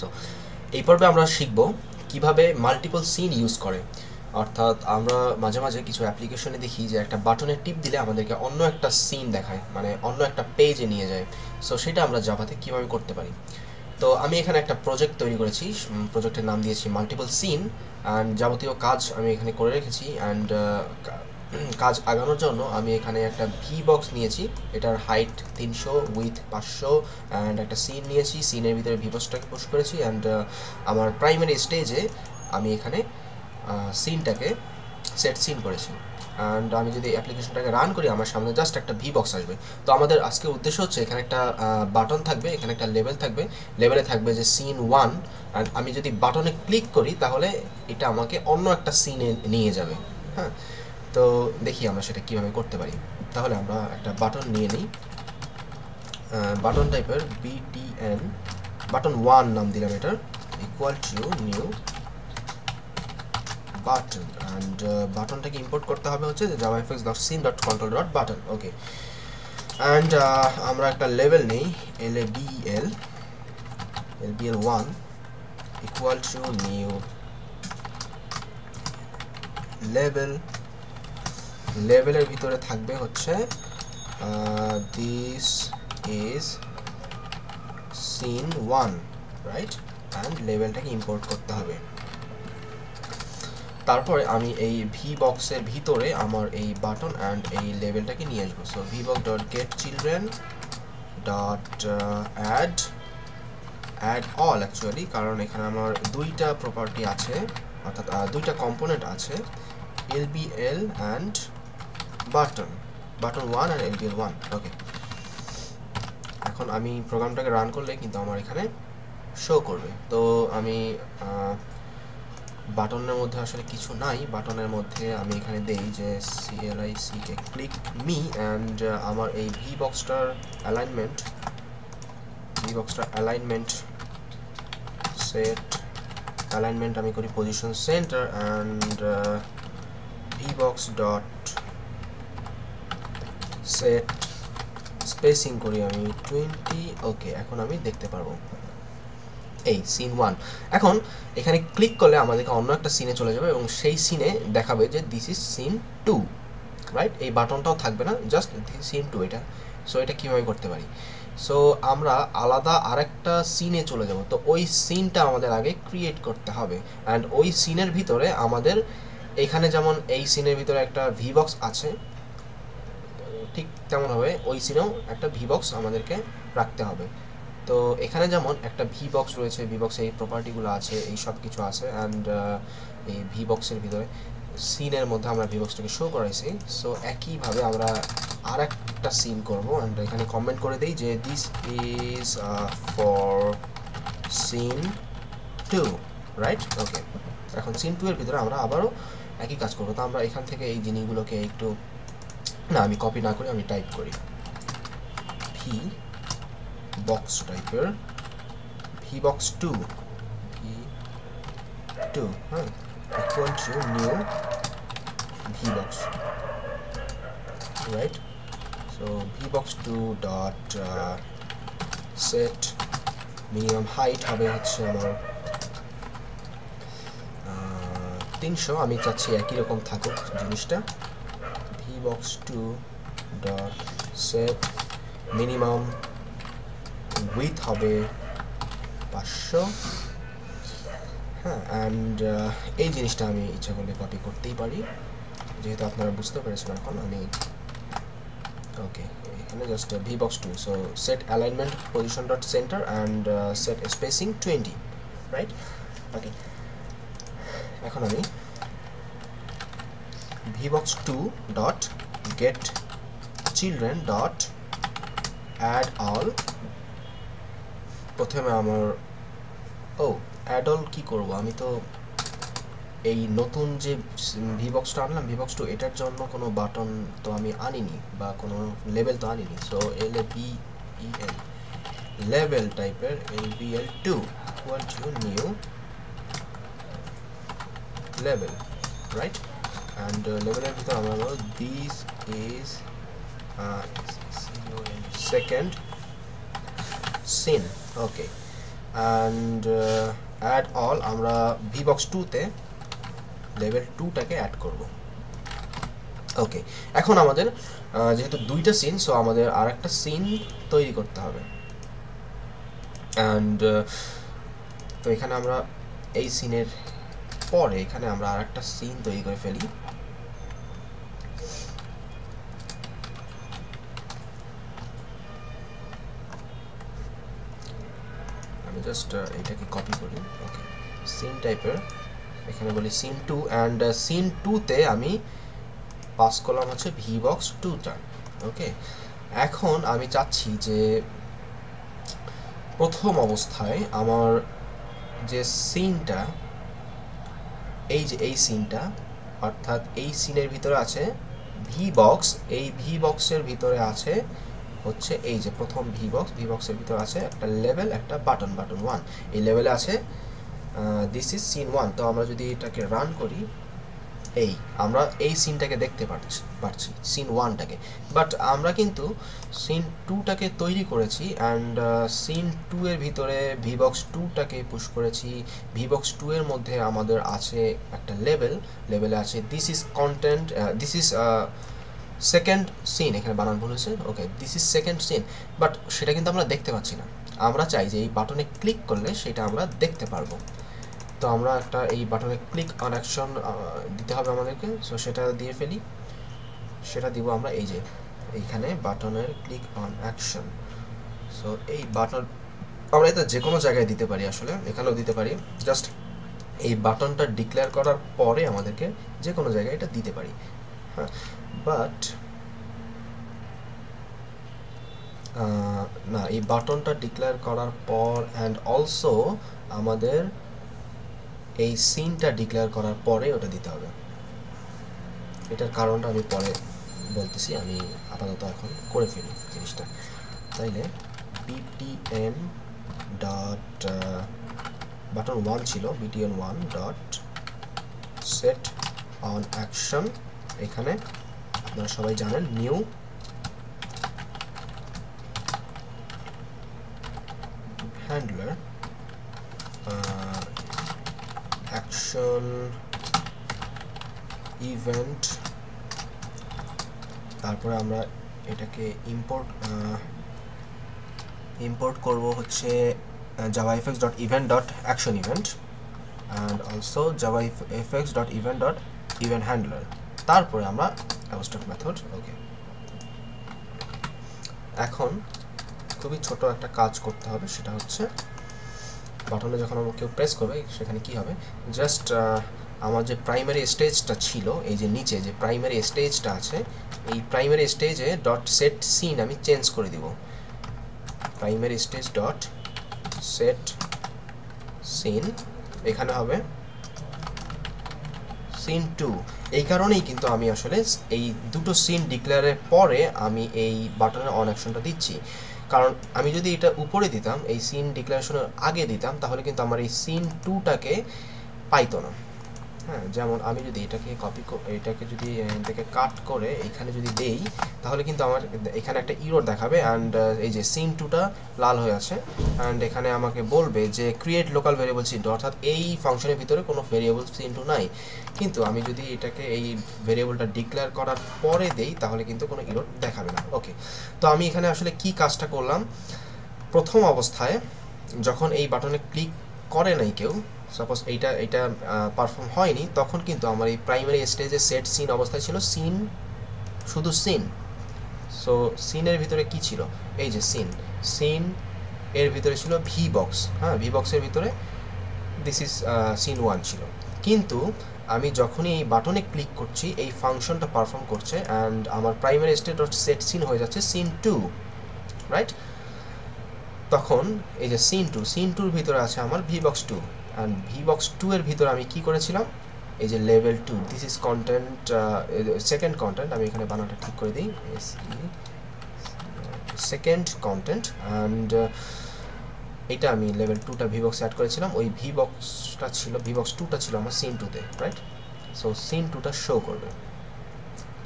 So এই পর্বে আমরা শিখব কীভাবে মাল্টিপল সিন ইউজ করে। অর্থাৎ আমরা মাঝে মাঝে কিছু অ্যাপ্লিকেশনে দেখি যে একটা বাটনের টিপ দিলে আমাদেরকে অন্য একটা সিন দেখায় মানে অন্য একটা পেজে নিয়ে যায়। সো সেটা আমরা জাভাতে কীভাবে করতে পারি? তো আমি এখানে একটা প্রজেক্ট তৈরি করেছি প্রজেক্টের নাম দিয়েছি মাল্টিপল সিন অ্যান্ড যাবতীয় কাজ আমি এখানে করে রেখেছি অ্যান্ড কাজ আগানোর জন্য আমি এখানে একটা ভি বক্স নিয়েছি। এটার হাইট তিনশো উইথ পাঁচশো অ্যান্ড একটা সিন নিয়েছি। সিনের ভিতরে ভি বক্সটাকে পোস্ট করেছি অ্যান্ড আমার প্রাইমারি স্টেজে আমি এখানে সিনটাকে সেট সিন করেছি। অ্যান্ড আমি যদি অ্যাপ্লিকেশনটাকে রান করি, আমার সামনে জাস্ট একটা ভি বক্স আসবে। তো আমাদের আজকের উদ্দেশ্য হচ্ছে, এখানে একটা বাটন থাকবে, এখানে একটা লেভেল থাকবে। লেভেলে থাকবে যে সিন ওয়ান অ্যান্ড আমি যদি বাটনে ক্লিক করি, তাহলে এটা আমাকে অন্য একটা সিনে নিয়ে যাবে। হ্যাঁ? তো দেখি আমরা সেটা কীভাবে করতে পারি। তাহলে আমরা একটা বাটন নিয়ে নিই। বাটন টাইপের বিটিএন বাটন ওয়ান নাম দিলাম এটার equal to new button and বাটনটাকে import করতে হবে হচ্ছে JavaFX dot scene dot control dot button okay and আমরা একটা লেভেল নেই L A B L L B L one equal to new level লেভেলের ভিতরে থাকবে হচ্ছে this is scene one right and লেভেলটাকে import করতে হবে। তারপরে আমি এই ভি বক্সের ভিতরে আমার এই বাটন অ্যান্ড এই লেভেলটাকে নিয়ে আসব। So V box dot get children dot add add all actually কারণ এখানে আমার দুইটা প্রপার্টি আছে, অর্থাৎ দুইটা কম্পোনেন্ট আছে L B L and button button one and L B L one okay এখন আমি প্রোগ্রামটাকে রান করলে কিন্তু আমার এখানে শো করবে। তো আমি বাটনের মধ্যে আসলে কিছু নাই, বাটনের মধ্যে আমি এখানে দেই যে CLI C K click me and আমার এই ভি বক্সটার অ্যালাইনমেন্ট ভি বক্সটার অ্যালাইনমেন্ট সেট অ্যালাইনমেন্ট আমি করি position centre and V box dot set spacing করি আমি টোয়েন্টি ওকে এখন আমি দেখতে পারব। এই সিন ওয়ান এখন এখানে ক্লিক করলে আমাদেরকে অন্য একটা সিনে চলে যাবে এবং সেই সিনে দেখাবে যে this is scene two right এই বাটনটাও থাকবে না জাস্ট সিন টু এটা। সো এটা কীভাবে করতে পারি? সো আমরা আলাদা আরেকটা সিনে চলে যাব। তো ওই সিনটা আমাদের আগে ক্রিয়েট করতে হবে। অ্যান্ড ওই সিনের ভিতরে আমাদের এখানে যেমন এই সিনের ভিতরে একটা ভি বক্স আছে ঠিক তেমন হবে। ওই সিনেও একটা ভি বক্স আমাদেরকে রাখতে হবে। তো এখানে যেমন একটা ভি বক্স রয়েছে ভি বক্সে এই প্রপার্টিগুলো আছে, এই সব কিছু আছে অ্যান্ড এই ভি বক্সের ভিতরে সিনের মধ্যে আমরা ভি বক্সটাকে শো করাইছি। সো একইভাবে আমরা আর একটা সিন করব অ্যান্ড এখানে কমেন্ট করে দিই যে this is for scene two right okay এখন সিন টু এর ভিতরে আমরা আবারও একই কাজ করব। তো আমরা এখান থেকে এই জিনিসগুলোকে একটু না, আমি কপি না করে আমি টাইপ করি। ভি বক্স টাইপের V box two V two হ্যাঁ two new V box right so V box two dot set minimum height হবে হচ্ছে আমার uh, তিনশো। আমি চাচ্ছি একই রকম থাকুক জিনিসটা। Vbox2 dot set minimum with হবে পাঁচশো। হ্যাঁ অ্যান্ড এই জিনিসটা আমি ইচ্ছা করলে কপি করতেই পারি। যেহেতু আপনারা বুঝতে পেরেছেন এখন আমি ওকে এখানে just V box two so set alignment position dot centre and set spacing twenty right okay এখন আমি V box two dot get children dot add all প্রথমে আমার, ও অ্যাডল কি করব? আমি তো এই নতুন যে ভিবক্সটা আনলাম ভিবক্স টু এটার জন্য কোনো বাটন তো আমি আনিনি বা কোনো লেভেল তো আনিনি। So L A B E L level টাইপের L B L two equal to new level right and লেভেলের ভিতরে আমরা বলব this is second scene okay and add all আমরা ভিবক্স টুতে লেভেল টুটাকে অ্যাড করব। ওকে এখন আমাদের যেহেতু দুইটা সিন সো আমাদের আর একটা সিন তৈরি করতে হবে। অ্যান্ড তো এখানে আমরা এই সিনের পরে এখানে আমরা আর একটা সিন তৈরি করে ফেলি। জাস্ট এটাকে কপি করি ওকে সিন টাইপের এখানে বলি সিন টু অ্যান্ড সিন টুতে আমি পাস করলাম হচ্ছে ভি বক্স টুটা ওকে এখন আমি চাচ্ছি যে প্রথম অবস্থায় আমার যে সিনটা এই যে এই সিনটা অর্থাৎ এই সিনের ভিতরে আছে ভি বক্স এই ভি বক্সের ভিতরে আছে হচ্ছে এই যে প্রথম ভি বক্স ভি বক্সের ভিতরে আছে একটা লেভেল একটা বাটন বাটন ওয়ান এই লেভেলে আছে দিস ইজ সিন ওয়ান তো আমরা যদি এটাকে রান করি, এই, আমরা এই সিনটাকে দেখতে পাচ্ছি পারছি সিন ওয়ানটাকে বাট আমরা কিন্তু সিন টুটাকে তৈরি করেছি অ্যান্ড সিন টু এর ভিতরে ভিবক্স টুটাকে পুশ করেছি। ভিবক্স টু এর মধ্যে আমাদের আছে একটা লেভেল লেভেলে আছে this is content this is second scene এখানে বানান ভুল হয়েছে okay this is second scene but সেটা কিন্তু আমরা দেখতে পাচ্ছি না। আমরা চাই যে এই বাটনে ক্লিক করলে সেটা আমরা দেখতে পারব। তো আমরা একটা এই বাটনে ক্লিক অন অ্যাকশন দিতে হবে আমাদেরকে সো সেটা দিয়ে ফেলি। সেটা দিব আমরা এই যে, এইখানে বাটনের ক্লিক অন অ্যাকশন সো এই বাটন আমরা এটা যে কোনো জায়গায় দিতে পারি আসলে, এখানেও দিতে পারি। জাস্ট এই বাটনটা ডিক্লেয়ার করার পরে আমাদেরকে যে কোনো জায়গায় এটা দিতে পারি। বাট না, এই বাটনটা ডিক্লেয়ার করার পর অ্যান্ড অলসো আমাদের এই সিনটা ডিক্লেয়ার করার পরে ওটা দিতে হবে। এটার কারণটা আমি পরে বলতেছি, আমি আপাতত এখন করে ফেলি জিনিসটা। তাইলে বিটিএন ডট বাটন ওয়ান ছিল BTN one dot set on action এখানে। আপনারা সবাই জানেন নিউ হ্যান্ডলার অ্যাকশন ইভেন্ট তারপরে আমরা এটাকে ইম্পোর্ট ইম্পোর্ট করব হচ্ছে Java FX dot event dot action event and also Java FX dot event dot event handler তারপরে আমরা অ্যাবস্ট্রাক্ট মেথড ওকে এখন খুবই ছোট একটা কাজ করতে হবে, সেটা হচ্ছে বাটনে যখন আমরা কেউ প্রেস করবে, সেখানে কি হবে? জাস্ট আমার যে প্রাইমারি স্টেজটা ছিল, এই যে নিচে যে প্রাইমারি স্টেজটা আছে, এই প্রাইমারি স্টেজে ডট সেট সিন আমি চেঞ্জ করে দিব। Primary stage dot set scene এখানে হবে সিন টু এই কারণেই কিন্তু আমি আসলে এই দুটো সিন ডিক্লেয়ারের পরে আমি এই বাটনের অন অ্যাকশনটা দিচ্ছি। কারণ আমি যদি এটা উপরে দিতাম, এই সিন ডিক্লারেশনের আগে দিতাম, তাহলে কিন্তু আমার এই সিন টুটাকে পাইতো না। হ্যাঁ যেমন আমি যদি এটাকে কপি এটাকে যদি এটাকে কাট করে এখানে যদি দেই, তাহলে কিন্তু আমার এখানে একটা ইরোর দেখাবে অ্যান্ড এই যে সিন টুটা লাল হয়ে আছে অ্যান্ড এখানে আমাকে বলবে যে ক্রিয়েট লোকাল ভেরিয়েবল সিন অর্থাৎ এই ফাংশনের ভিতরে কোনো ভেরিয়েবল সিন টু নাই। কিন্তু আমি যদি এটাকে এই ভেরিয়েবলটা ডিক্লেয়ার করার পরে দেই, তাহলে কিন্তু কোনো ইরোর দেখাবে না। ওকে তো আমি এখানে আসলে কি কাজটা করলাম? প্রথম অবস্থায় যখন এই বাটনে ক্লিক করে নাই কেউ সাপোজ এইটা এটা পারফর্ম হয়নি, তখন কিন্তু আমার এই প্রাইমারি স্টেজে সেট সিন অবস্থায় ছিল। সিন শুধু সিন সো সিনের ভিতরে কি ছিল? এই যে সিন সিন এর ভিতরে ছিল ভি বক্স হ্যাঁ ভি বক্সের ভিতরে দিস ইজ সিন ওয়ান ছিল। কিন্তু আমি যখনই এই বাটনে ক্লিক করছি, এই ফাংশনটা পারফর্ম করছে অ্যান্ড আমার primary state dot set scene হয়ে যাচ্ছে সিন টু রাইট তখন এই যে সিন টু সিন টুর ভিতরে আছে আমার V box two and V box two এর ভিতরে আমি কি করেছিলাম? এই যে level two this is content second content আমি এখানে বানানটা ঠিক করে দিই। সেকেন্ড কন্টেন্ট অ্যান্ড এটা আমি লেভেল টুটা ভি বক্স অ্যাড করেছিলাম। ওই ভি বক্সটা ছিল ভি বক্স টুটা ছিল আমার সিন টুতে রাইট সো সিন টুটা শো করবে।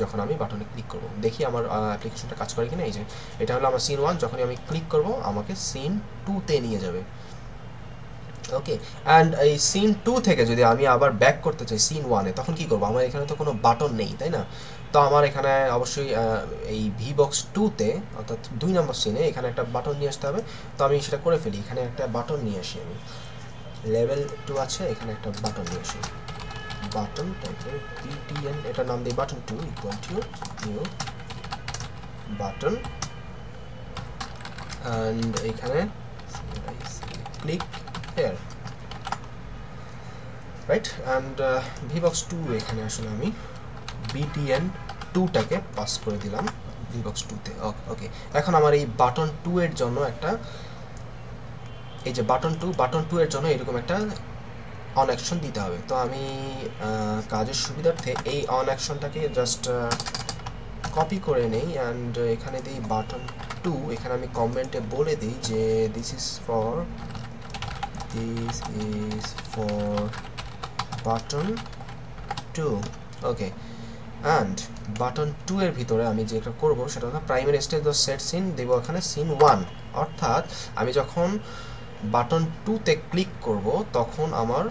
যখন আমি বাটনে ক্লিক করব। দেখি আমার অ্যাপ্লিকেশনটা কাজ করে কিনা। এই যে, এটা হলো আমার সিন ওয়ান যখনই আমি ক্লিক করব, আমাকে সিন টুতে নিয়ে যাবে। ওকে অ্যান্ড এই সিন টু থেকে যদি আমি আবার ব্যাক করতে চাই সিন ওয়ানে তখন কি করব? আমার এখানে তো কোনো বাটন নেই, তাই না? তো আমার এখানে অবশ্যই এই ভি বক্স টুতে অর্থাৎ দুই নম্বর সিনে এখানে একটা বাটন নিয়ে আসতে হবে। তো আমি সেটা করে ফেলি, এখানে একটা বাটন নিয়ে আসি আমি। লেভেল টু আছে, এখানে একটা বাটন নিয়ে আসি। বাটন টাইপের এটার নাম দিই button two equal to new button and এখানে click here right and vbox two এখানে আসলে আমি বিটিএন টুটাকে পাস করে দিলাম ভিবক্স টুতে ওকে এখন আমার এই বাটন টু এর জন্য একটা, এই যে বাটন টু বাটন টু এর জন্য এরকম একটা অন অ্যাকশন দিতে হবে। তো আমি কাজের সুবিধার্থে এই অন অ্যাকশনটাকে জাস্ট কপি করে নেই অ্যান্ড এখানে দিই বাটন টু এখানে আমি কমেন্টে বলে দিই যে this is for this is for button two okay and button two এর ভিতরে আমি যেটা করব, সেটা হলো primary stage of set scene দেবো এখানে সিন ওয়ান অর্থাৎ আমি যখন বাটন টুতে ক্লিক করব, তখন আমার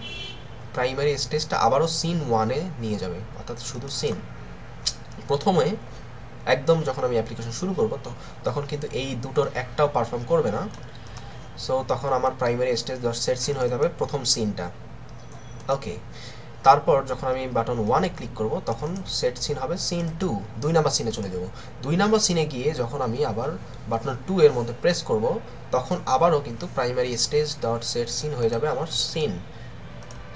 প্রাইমারি স্টেজটা আবারও সিন ওয়ানে নিয়ে যাবে। অর্থাৎ শুধু সিন প্রথমে একদম যখন আমি অ্যাপ্লিকেশন শুরু করব তখন কিন্তু এই দুটোর একটাও পারফর্ম করবে না। সো তখন আমার প্রাইমারি স্টেজ সেট সিন হয়ে যাবে প্রথম সিনটা ওকে তারপর যখন আমি বাটন ওয়ানে ক্লিক করব, তখন সেট সিন হবে সিন টু দুই নাম্বার সিনে চলে যাব। দুই নাম্বার সিনে গিয়ে যখন আমি আবার বাটন টু এর মধ্যে প্রেস করব, তখন আবারও কিন্তু primary stage dot set scene হয়ে যাবে আমার সিন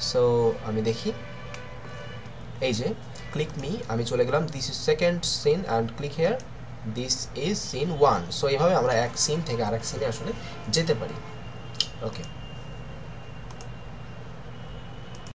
সো আমি দেখি। এই যে ক্লিক মি আমি চলে গেলাম this is second scene and click here this is scene one so এইভাবে আমরা এক সিন থেকে আরেক সিনে আসলে যেতে পারি। ওকে